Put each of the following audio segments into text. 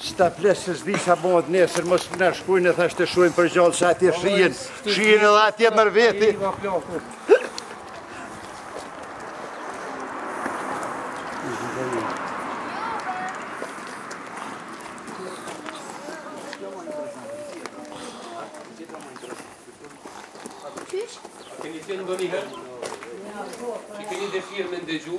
S'ta fle se s'di se bëhet nesër, mos na shkujnë e thashtë të shujnë për gjallë, se atje shihen, shihen edhe atje merr veti. Keni qenë ndonjëherë? Që keni dëshirë me ndëgju?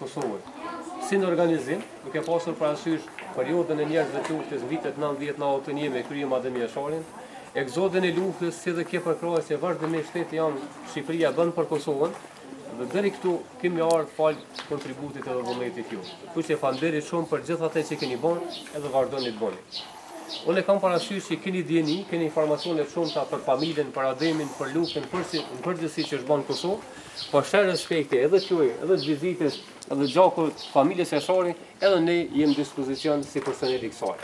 Kosovës. Si në organizim, duke pasur parasysh periudhën e ngjarjeve të luftës vitet 90 në autonim e krye Adem Jasharin, eksodin e luftës si dhe atë përkrahje që vazhdimisht shteti amë Shqipëria bënë për Kosovën, dhe deri këtu kemi ardhë falë kontributit edhe angazhimit tuj. Kështu që faleminderit shumë për gjithë atë që keni bënë edhe vazhdoni të bënë. Unë e kam parasysh që keni dijeni, keni informacionet shumta për familien, për Ademin, për luftën, për si, në përgjithësi që është bënë në Kosovë, Po shenjë respekti edhe tuaj, edhe vizitës, edhe gjakut, familjes Jashari, edhe ne jemi në dispozicion si personel i kësaj.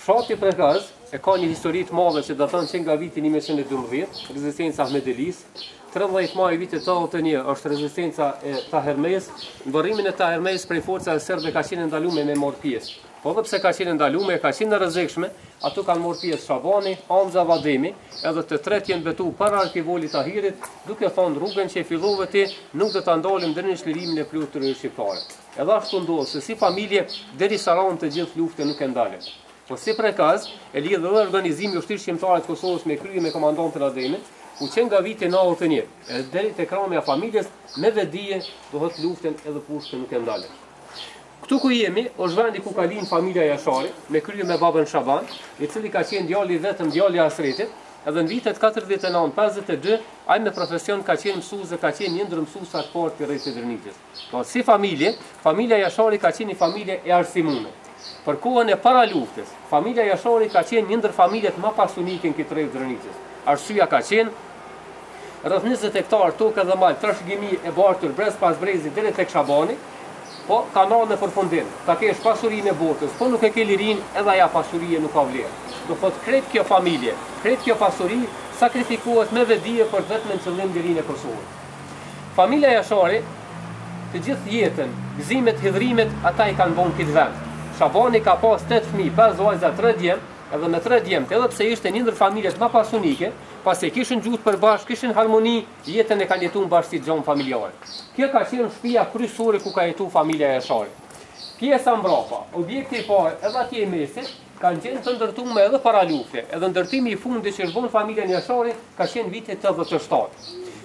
Fshati Prekaz e ka një histori të madhe që daton që nga viti 1912, rezistenca Ahmet Delisë, 13 maj vitit 81 është rezistenca e Tahir Mehës, në vorrimin e Tahir Mehës prej forcave serbe ka qenë e ndalume me marr pjesë. Po dhe pse ka qenë e ndalume e ka qenë e rrezikshme, aty kanë marrë pjesë Shabani, Hamza dhe Ademi, edhe të tretë janë betuar para arkivolit të Tahirit, duke thënë rrugën që e fillove ti nuk do ta ndalim deri në çlirimin e plotë të trojeve shqiptare. Edhe ashtu ndodhi se si familje deri sa ranë të gjithë luftën nuk e ndalën. Po si Prekaz e lidh edhe organizimi i Ushtrisë Çlirimtare të Kosovës me krye me komandantin Ademin, ku që nga viti nëntëdhjetë e një e deri tek rënia e familjes me vetëdije do thotë luftën edhe pushkën nuk e ndalën. Këtu ku jemi, është vendi ku ka lind familja Jashari, me krye me babën Shaban, i cili ka qenë djali i vetëm, djali i hasretit, edhe në vitet katërdhjetë e nëntë, pesëdhjetë e dy, ai me profesion ka qenë mësues dhe ka qenë një ndër mësuesat e parë të rrethit të Drenicës. Po, si familje, familja Jashari ka qenë një familje e arsimume. Për kohën e paraluftës, familja Jashari ka qenë një ndër familjet më pasunike në këtë rreth të Drenicës. Arsyeja ka qenë, rreth njëzet hektarë toke dhe mal trashëgimi e bartur brez pas brezi deri tek Shabani, po ka thonë në përfundim, ta kesh pasurinë e botës, po nuk e ke lirinë, edhe ajo pasuri nuk ka vlerë. Do thotë krejt kjo familje, krejt kjo pasuri sakrifikohet me vetëdije për të vetmin qëllim lirinë e Kosovës. Familja Jashari të gjithë jetën, gëzimet, hidhrimet, ata i kanë bo në kitë vend. Shabani ka pas tetë fëmijë, pesë vajza, tre djem, edhe me tre djemtë, edhe pse ishte një ndër familjet ma pasunike, Pasi e kishin gjuhën e përbashkët, kishin harmoni, jetën e kanë jetu në bashkësi gjanë familjare. Kjo ka qenë shpija kryesore ku ka jetu familja Jashari. Pjesa mbrapa, objekti i parë edhe aj i mesit, kanë qenë të ndërtume edhe para lufte, edhe ndërtimi i fundit që e ka bo familja Jashari, ka qenë viti tetëdhetë e shtatë.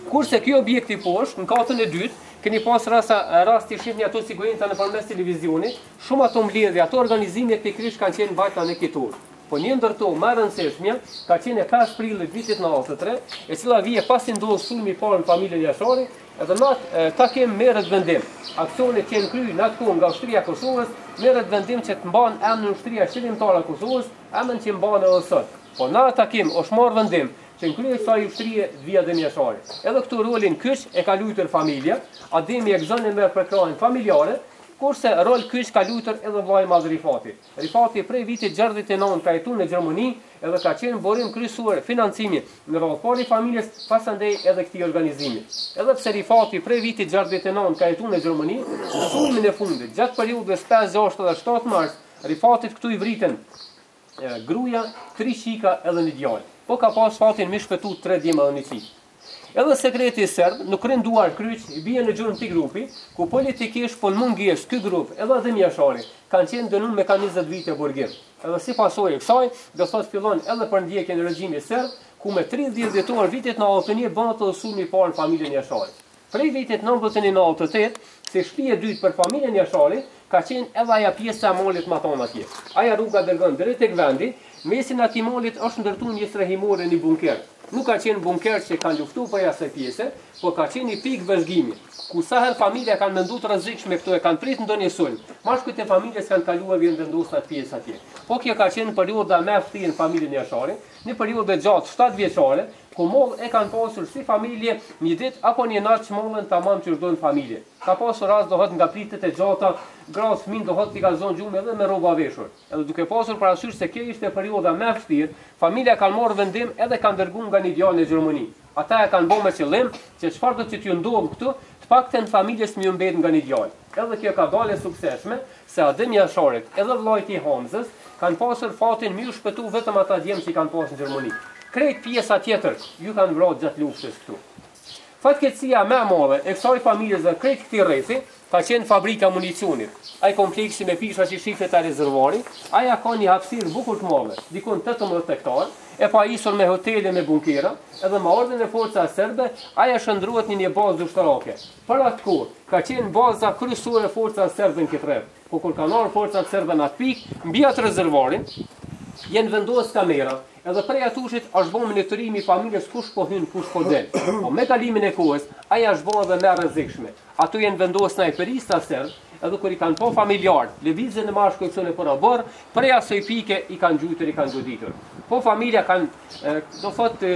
Kurse kjo objekti poshtë, në katin e dytë, keni pas rasa, rast të shihni ato sigurisht nëpërmes televizionit, shumë ato mbledhja, ato organizime pikërisht kanë qenë mbajtë këtu. Po një ndër to më e rëndësishmja ka qenë e pesë prillit vitit nëntëdhjetë e tre, e cila vjen pasi ndodh sulmi i parë në familjen Jashari, edhe në atë takim merret vendim. Aksionet kanë qenë kry në atë kohë nga Ushtria e Kosovës, merret vendim që të mban emrin Ushtria Çlirimtare e Kosovës, emrin që mban edhe sot. Po në atë takim është marrë vendim që në krye të kësaj ushtrie të vijë Adem Jashari. Edhe këtu rolin kyç e ka luajtur familja, Ademi e gëzon e merr përkrahjen familjare, kurse rol kyç ka luajtur edhe vllai i madh Rifati. Rifati prej vitit gjashtëdhjetë e nantë ka jetu në Gjermani edhe ka qenë burim kryesor financimi në radhë të parë i familjes, pasandej edhe këtij organizimi. Edhe pse Rifati prej vitit gjashtëdhjetë e nëntë ka jetuar në Gjermani, në sulmin e fundit, gjatë periudhës pesë, gjashtë dhe shtatë mars, Rifatit këtu i vriten gruaja, tri çika edhe një djalë. Po ka pasë fatin me shpëtu tre djem edhe një çikë. Edhe sekreti serb nuk rrin duarkryq i bie në gjurmë këtij grupi ku politikisht po në mungesë ky grup edhe Adem Jashari kanë qenë dënu me ka njëzet vite burgim edhe si pasojë e kësaj do thot fillon edhe përndjekjen regjimi serb ku me tridhjetë dhjetor vitit nanëdhetë e ni bëhet edhe sulmi i parë në familjen Jashari. Prej vitit nëntëqind e nëntë e tetë, si shtëpi e dytë për familjen Jashari, ka qenë edhe ajo pjesa e malit ma thellë atje. Ajo rruga dërgon drejt tek vendi, në mesin e atij malit është ndërtu një strehimore një bunker. Nuk ka qenë bunker që kanë luftu prej asaj pjese, por ka qenë një pikë vëzhgimi, ku sa herë familja kanë mendu të rrezikume këtu e kanë prit ndonjë sulm, mashkujt e familjes kanë kaluar e janë vendos në atë pjesë atje. Po kjo ka qenë një periodë ma e vështirë në familjen Jashari, një periodë e gjatë shtatë vjeçare, Ku mall e kanë pasur si familje një ditë apo një natë që mblidhen tamam qysh e don familje. Ka pasur rast do thotë nga pritjet e gjata, gratë fëmijë do thotë t'i ka zënë gjumi edhe me rroba veshur. Edhe duke pasur parasysh se kjo ishte perioda ma e vështirë, familja kanë marrë vendim edhe kanë dërgu nga një djalë në Gjermani. Ata e kanë bo me qëllim që çfarëdo që t'ju ndodhë këtu, t'pakten familjes me ju mbet nga një djalë. Edhe kjo ka dalë e sukseshme, Se Adem Jasharit, edhe vëllait të tij Hamzës, kanë pasur fatin me ju shpëtu vetëm ata djem që i kanë pas në Gjermani. Krejt pjesa tjetër ju kanë vra gjatë luftës këtu. Fatkeqësia më e madhe e kësaj familjes dhe krejt këtij rrethi ka qenë fabrika e municionit. Ai kompleksi me pisha që shihni te rezervuari, ajo ka një hapësirë bukur të madhe, dikun tetëmbëdhjetë hektarë, e pajisur me hotele me bunkera, edhe me ardhjen e forcave serbe, ajo shndërrohet në një bazë ushtarake. Për atë kohë, ka qenë baza kryesore e forcave serbe në këtë rreth. Po kur kanë ardhur forcat serbe në atë pikë, mbi atë rezervoarin, janë vendosur kamera, edhe prej atushit është bërë monitorim i familjes kush po hyn, kush po del. Po me kalimin e kohës, ajo është bërë edhe më e rrezikshme. Aty janë vendosur snajperista serbë, Edhe kur i kanë pa familjarët, lëvizjen e mashkujve nëpër oborr, prej asoj pike i kanë gjujtun, i kanë goditur. Po familja kanë, do thotë,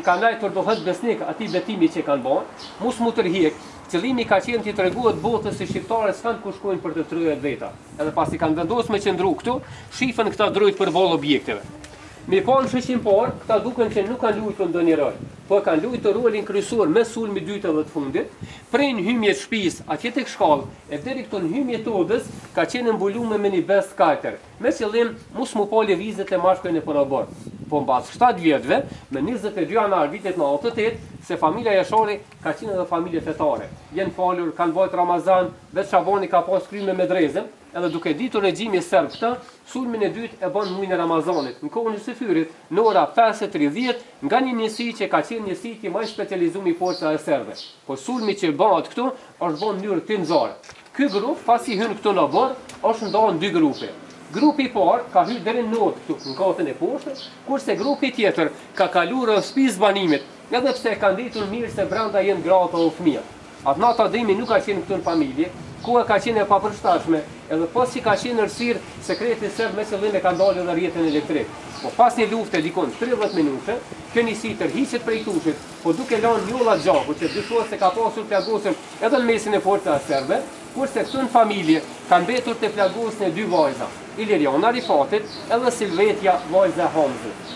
i kanë mbajtur do thotë besnik ati betimi që i kanë ba, mos m'u tërhjek, qëlimi ka qenë t'i tregohet botës se shqiptarët s'kanë ku shkojnë prej trojeve veta. Edhe pasi kanë vendosë me qëndru këtu, shihen këta drunjtë përballë objekteve. Me i pa në shikim parë, këta duken që nuk kanë lujtur ndonjë rol, po e kanë lujtur rolin kryesor mes sulmit të dytë edhe të fundit, Prej në hymje të shpisë, atje tek shkallë, e deri këtu në hymje të odës, ka qenë e mbulume me një bez të kaltër, me qëllim mos mu pa lëvizjet e mashkujve nëpër oborr. Po mbas shtatë vjetëve, me njëzet e dy janar të vitit nëntëdhjetë e tetë, se familja Jashari ka qenë edhe familje fetare, jenë falur, kanë mbajtë Ramazan, vetë Shabani ka pasë kryme medrezën, Edhe duke e ditur regjimi serb këtë, sulmin e dytë e bën në muajin e Ramazanit, në kohën e syfyrit, në ora pesë e tridhjetë, nga një njësi që ka qenë njësi më i specializuar i forcave serbe. Por sulmi që bëhet këtu është bërë në mënyrë tinëzare. Ky grup, pasi hyn këtu në oborr, është ndarë në dy grupe. Grupi i parë ka hyrë deri në n'odë këtu, në katin e poshtëm, kurse grupi tjetër ka kaluar rreth shtëpisë së banimit, edhe pse e kanë ditur mirë se brenda janë gratë apo fëmijët. Atë natë Ademi nuk ka qenë këtu në familje, koha ka qenë e papërshtatshme, edhe pasi që ka qenë në errësirë, sekreti serb me qëllim e ka ndalë edhe rrjetin elektrik. Po pas një lufte diku tridhjetë minutëshe, kjo njësi tërhiqet prej ktushit, po duke lanë njolla gjaku që dyshohet se ka pasur të plagosun edhe në mesin e forcave serbe, kurse këtu në familje kanë mbetur të plagosune dy vajza, Ilirjana e Rifatit edhe Selvetja, vajza e Hamzit.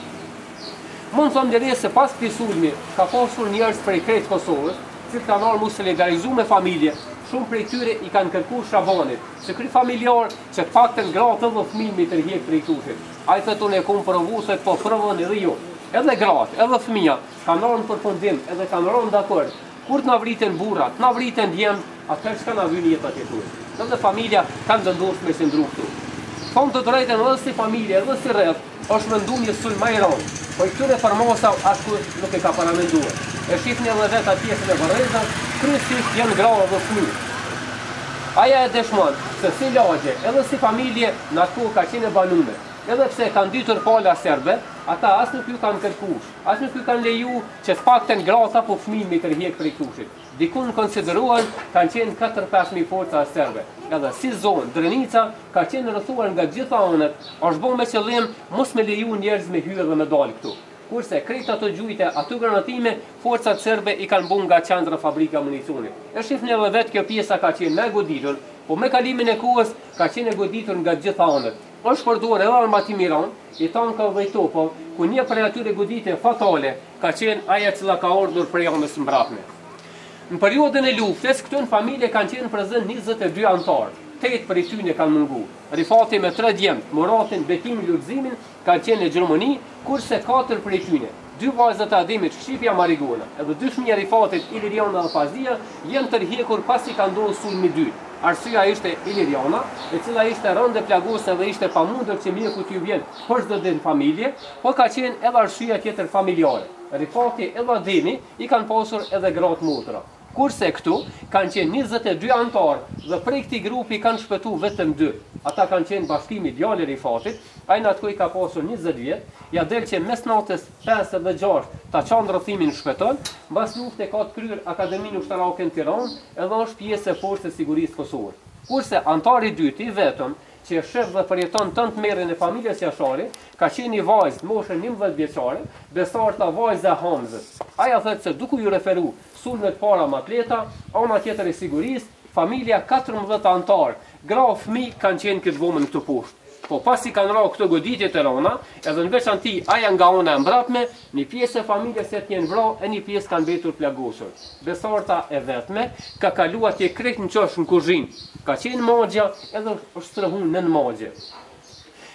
Mund të them drejt se pas këtij sulmi ka pasur njerëz prej krejt Kosovës, që kanë ardhë m'u solidarizu me familje, shumë prej tyre i kanë kërku Shabanit, si kryefamiljar, që të paktën gratë edhe fëmijë me i tërhjek prej ktushit. Ai thotë unë e kom provu thotë, po provoni edhe ju. Edhe gratë, edhe fëmija, kanë ra në përfundim edhe kanë ra në dakord, kur të na vriten burrat, të na vriten djemtë, atëherë çka na vyn jeta këtu. Edhe familja kanë vendosë me qëndru këtu. Të them të drejtën edhe si familje, edhe si rreth, Osht mendu një sulm ma i rand, po i këtyne përmasave askush nuk e ka paramendue. E shifni edhe vet atje se në varreza kryesisht jan gra dhe fmij. Aja e dëshmon se si lagje edhe si familje në atë kohë ka qenë e banume. Edhe pse e kan ditur pala serbe, ata as nuk ju kan kërku, as nuk ju kan leju që të paktën grat apo fmij me i tërhjek prej ktushit. Diku konsiderohen kanë qenë katër pesë mijë forca serbe, edhe si zonë, Drenica ka qenë rrethuar nga gjitha anët, është bo me qëllim mos me leju njerëz me hy edhe me dalë këtu. Kurse krejt ato gjujte, ato granatime, forcat serbe i kanë bo nga qendra fabrikës municionit. E shifni edhe vetë kjo pjesa ka qenë më e goditur, po me kalimin e kohës ka qenë e goditur nga gjitha anët. Është përdorur edhe armatimi i ranë, i tankave dhe i topave, ku një prej atyre goditjeve fatale, ka qenë ajo e cila ka ardhur prej anës së mbrapme. Në periudhën e luftës, këtu në familje kanë qenë prezent 22 anëtarë, tetë prej tyre kanë munguar. Rifati me tre djemtë, Muratin, Bekimin, Lulëzimin, kanë qenë në Gjermani, kurse katër prej tyre, dy vajzat e Ademit, Shqipja, Marigona, dhe dy fëmijë e Rifatit, Ilirjana dhe Fazliu, janë tërhequr pasi ka ndodhur sulmi i dytë. Arsyeja ishte Ilirjana, e cila ishte rëndë e plagosur edhe ishte pamundur që mjeku t'ju vjen për çdo ditë në familje, Por ka qenë edhe arsyeja tjetër familjare. Rifati edhe Ademi i kanë pasur edhe gratë motra. Kurse këtu kanë qenë njëzet e dy anëtarë dhe prej këtij grupi kanë shpëtu vetëm dy. Ata kanë qenë Bashkimi, djali i Rifatit, ai në atë kohë i ka pasur njëzet vjet, ia del që mes natës pesë dhe gjashtë ta çanë rrethimin shpëton, mbas lufte ka të kryer Akademinë Ushtarake në Tiranë edhe është pjesë e Forcës së Sigurisë Kosovës. Kurse anëtari i dytë i vetëm që e sheh dhe përjeton tanë tmerrin e familjes Jashari, ka qenë një vajzë moshe njëmbëdhjetë vjeçare, Besarta, vajza e Hamzës. Ajo thotë se duke ju referu sulmet e para ma t'leta, ana tjetër e sigurisë, familja katërmbëdhjetë anëtarë, gra e fëmijë kanë qenë këtë dhomën këtu poshtë. Po pasi kanë ra këto goditje të rana, edhe në veçanti ajo nga ana e mbrapme, Një pjesë e familjes së tij janë vrarë e një pjesë ka mbetur plagosur. Besarta e vetme ka kaluar të jetë krejt në qosh në kuzhinë. Ka qenë magja edhe është strohuar nën magje.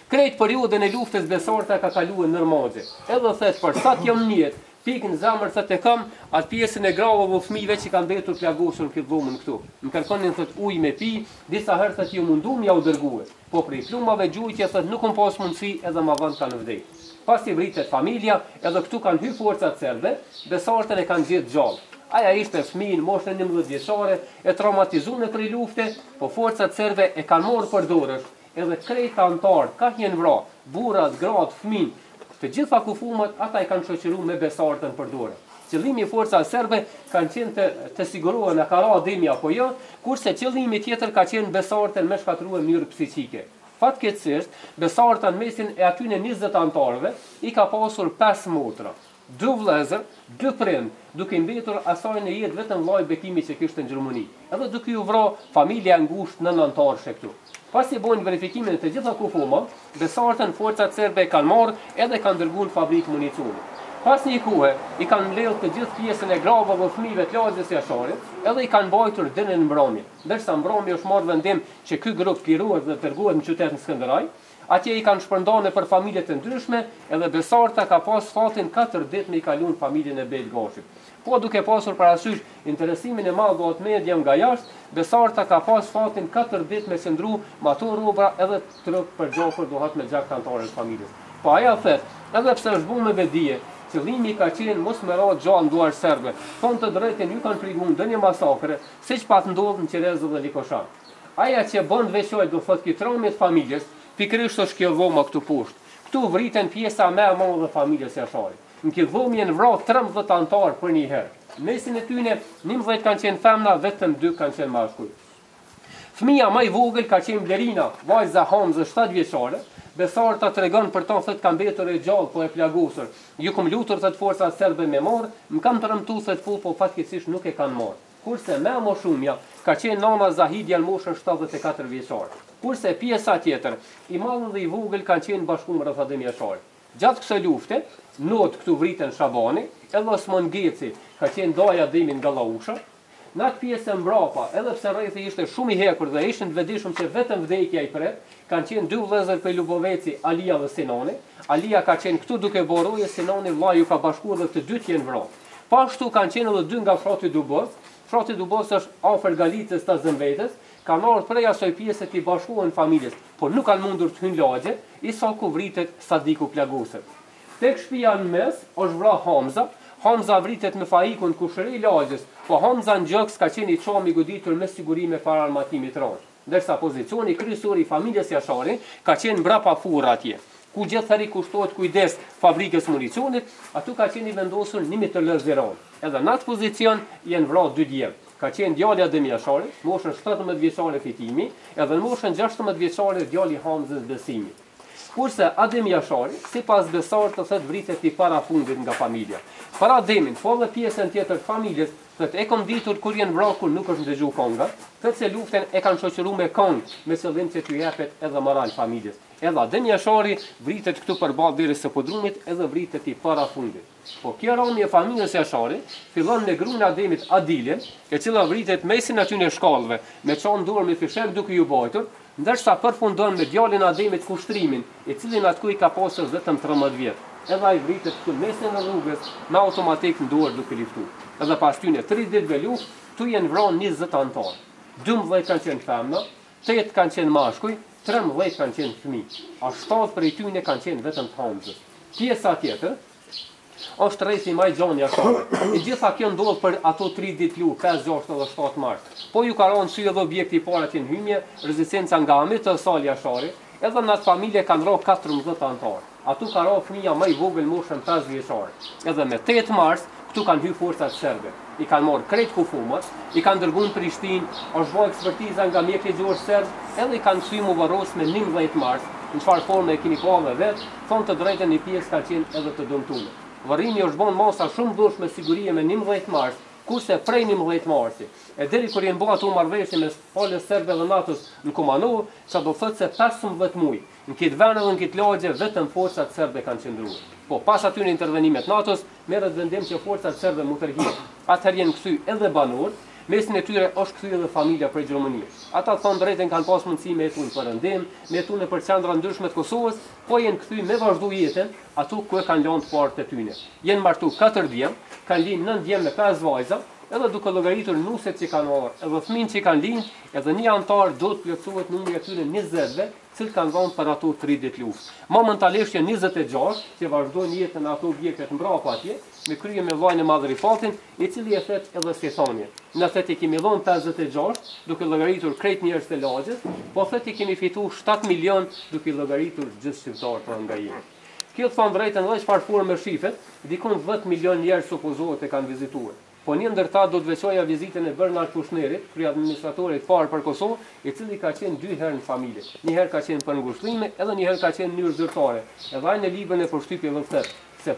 Krejt periudhën e luftës Besarta e ka kaluar nën magje. Edhe thotë për sa t'jam në jetë, pikë në zemër thotë e kam atë pjesën e grave dhe fëmijëve që kanë mbetur plagosur në këtë dhomën këtu. Më kërkonin thotë ujë me pi, disa herë thotë jam mundua me jau dërgue. Po prej plumbave gjujtje thotë nuk kam pas mundësi edhe ma vonë kanë vdek. Pasi vritet familja edhe këtu kanë hy forcat serbe, Besartën e kanë gjet gjallë. Aja ishte fëmijë në moshën njëmbëdhjetë vjeçare e traumatizune prej lufte, po forcat serbe e kanë marrë për dorësh edhe krejt anëtarët kah janë vra, burrat, gratë, fëmijët, Të gjitha kufumat ata i kanë shoqëruar me Besartën për dore. Qëllimi i forcave serbe kanë qenë të të sigurohen a ka ra Ademi apo jo, kurse qëllimi tjetër ka qenë Besartën me shkatërrue në mënyrë psiqike. Fatkeqësisht, Besarta në mesin e atyne njëzet anëtarëve i ka pasur pesë motra, dy vëllezër, dy prind, duke i mbetur asaj në jetë vetëm vëllai Bekimi që ishte n'Gjermani. Edhe duke iu vra familja e ngushtë nënanëtarëshe këtu. Pasi bojnë verifikimin e të gjitha kufomave, Besartën forcat serbe e kanë marrë edhe e kanë dërgu në fabrikë municioni. Pas një kohe, i kanë mbledhë të gjithë pjesën e grave dhe fëmijëve të lagjes Jasharit edhe i kanë mbajtur deri në mbrëmje, ndërsa n'mbrëmje është marrë vendim që ky grup t'lirohet dhe t'dërgohet në qytetin Skënderaj, Atje i kanë shpërndarë nëpër familje të ndryshme edhe Besarta ka pasë fatin katër ditë me i kalu në familjen e Bejt Gashit. Po duke pasur parasysh interesimin e madh që ka media nga jashtë, Besarta ka pasë fatin katër ditë me qëndru me ato rroba edhe trup t'përgjakur domethënë me gjak të anëtarëve të familjes. Po ajo thotë, edhe pse është bo me vetëdije, qëllimi ka qenë mos me ra gjallë n'duar serbëve. Thonë të drejtën ju kanë frigu ndonjë masakre, siç pat ndodhë në Qirez dhe Likoshan. Aja që po dot veçoj domethënë kit dramë të familjes, pikërisht është kjo dhoma këtu poshtë. Këtu vriten pjesa ma e madhe e familjes Jashari. Në këtë dhomë jenë vra trembëdhjetë anëtarë përnjëherë. Në mesin e tyne, njëmbëdhjetë kanë qenë femna, vetëm dy kanë qenë mashkuj. Fëmija ma i vogël ka qenë Blerina, vajza e Hamzës shtatë vjeçare, Besarta tregon për ta thotë ka mbetur e gjallë po e plagosur. Ju kom lutur thotë forcave serbe me marrë, më kanë premtu thotë po po fatkeqësisht nuk e kanë marrë. Kurse ma e moshumja ka qenë nëna Zahidja në moshën shtatëdhjetë e katër vjeçare. Kurse pjesa tjetër, i madhi dhe i vogël kanë qenë bashkuar rreth Adem Jasharit. Gjatë kësaj lufte, n'anë këtu vriten Shabani, edhe Osman Geci ka qenë daja i Ademit nga Llausha. Në atë pjesën e mbrapa, edhe pse rrethi ishte shumë i hekurt dhe ishin të vetëdijshëm që vetëm vdekja i pret, kanë qenë dy vëllezër prej Luboveci, Alia dhe Sinani. Alia ka qenë këtu duke bërë rojë, Sinani vëllai ju ka bashkuar dhe të dytë janë vrarë. Po ashtu kanë qenë edhe dy nga fshati Duboz, fshati Duboc është afër Galicës t'Azem Bejtës, kanë ardhur prej asaj pjese t'i bashkohen familjes, por nuk kanë mundur të hyjnë n'lagje, Isaku vritet, Sadiku plagoset. Tek shpia në mes është vra Hamza, Hamza vritet me Faikun, kushëri i lagjes, po Hamza në gjoks ka qenë i çam, i goditur me siguri me prej armatimit t'rëndë. Ndërsa pozicioni kryesor i familjes Jashari ka qenë mbrapa furre atje, ku gjithherë i kushtohej kujdes fabrikës municionit, aty ka qenë i vendosur një mitraloz i rëndë. Edhe në atë pozicion janë vrarë dy djem. Ka qenë djali i Adem Jasharit, n'moshën shtatëmbëdhjetë vjeçare Fitimi, edhe në moshën gjashtëmbëdhjetë vjeçare djali i Hamzës Besimi. Kurse Adem Jashari, sipas Besartës thotë vritet i parafundit nga familja. Për Ademin, po edhe pjesën tjetër të familjes, Thot e kom ditur kur jen vra kur nuk është ndëgju konga, thot se luften e kan shoqëru me kong me qëllim qe t'u jepet edhe moral familjes. Edhe Adem Jashari vritet këtu përball derës së podrumit edhe vritet i para fundit. Po kjo ramje e familjes Jashari fillon me grun e Ademit Adiljen e cila vritet n'mesin e atyne shkallëve me çantë n'dorë me fishek duke ju bajtur Ndërsa përfundon me djalin e Ademit Kushtrimin, i cili në atë kohë i ka pasur vetëm trembëdhjetë vjet. Edhe ai vritet këtu në mesin e rrugës, me automatik në dorë duke liftu. Edhe pas tyne tri ditëve luftë, këtu janë vranë njëzet anëtarë. Dymbëdhjetë kanë qenë femna, tetë kanë qenë mashkuj, trembëdhjetë kanë qenë fëmijë. A shtatë prej tyne kanë qenë vetëm të Hamzës. Pjesa tjetër, Është rrethi ma i gjan Jashari. E gjitha kjo ndodh për ato tri ditë lu, pesë, gjashtë edhe shtatë mars. Po ju ka ra në sy edhe objekti i parë atje në hymje, rezistenca nga Hamit e Sali Jashari, edhe në atë familje kanë ra katërmbëdhjetë anëtarë. Atu ka ra fëmija ma i vogël moshën pesë vjeçare. Edhe me tetë mars, këtu kanë hy forcat serbe. I kanë marrë krejt kufomat, i kanë dërgu në Prishtinë, është ba ekspertiza nga mjektë ligjorë serbë, edhe i kanë kthy mu varros me njëmbëdhjetë mars, në çfarë forme e kini pa edhe vetë, Thonë të drejtën një pjesë ka qenë edhe të dëmtune. Varrimi është bo n'masa shumë dhunshme sigurie me njëmbëdhjetë mars, kurse prej njëmbëdhjetë marsi, e deri kur jenë bo ato marrëveshje mes palës serbe dhe NATO-s në Kumanovë, ça do të thotë se pesëmbëdhjetë muj, në kitë ven edhe në kitë lagje vetëm forcat serbe kanë qëndrue. Po pas atyne intervenimeve t'NATO-s, merret vendim që forcat serbe mu tërhiq, atëherë janë kthy edhe banorë, mesin e tyre osht kthy edhe familja prej Gjermënie. Ata të thonë t'drejtën kanë pas mundësi me jetu në Perëndim, me jetu nëpër qendra t'ndryshme të Kosovës, po janë kthy me vazhdu jetën aty ku e kanë lanë të parët e tyne. Janë martu katër djem, kanë lind nëntë djem e pesë vajza, edhe duke llogaritur nuset që kanë marrë edhe fëmijtë që kanë lind, edhe një anëtar do të plotësohet numri i atyre njëzetve, Cilt kanë dhënë për ato tri ditë luftë. Momentalisht janë njëzet e gjashtë që vazhdojnë jetën në ato objektet mbrapa atje, me krye me vllajën e madh Rifatin, i cili e thet edhe si thanje. Na thotë i kemi dhënë pesëdhjetë e gjashtë, duke llogaritur krejt njerëzit e lagjes, po thotë i kemi fitu shtatë milionë duke i llogaritur gjithë shqiptarët për nga jemi. Kjo të thënë drejtën edhe n'njëfarë forme shifet, dikon dhjetë milionë njerëz supozohet e kanë vizitue. Po një ndër ta do të veçoja vizitën e Bernard Kouchnerit, kryeadministratorit parë për Kosovë, i cili ka qenë dy herë në familje. Një herë ka qenë për ngushëllime, edhe një herë ka qenë në mënyrë zyrtare, edhe ai në librin e përshtypjeve thet, se.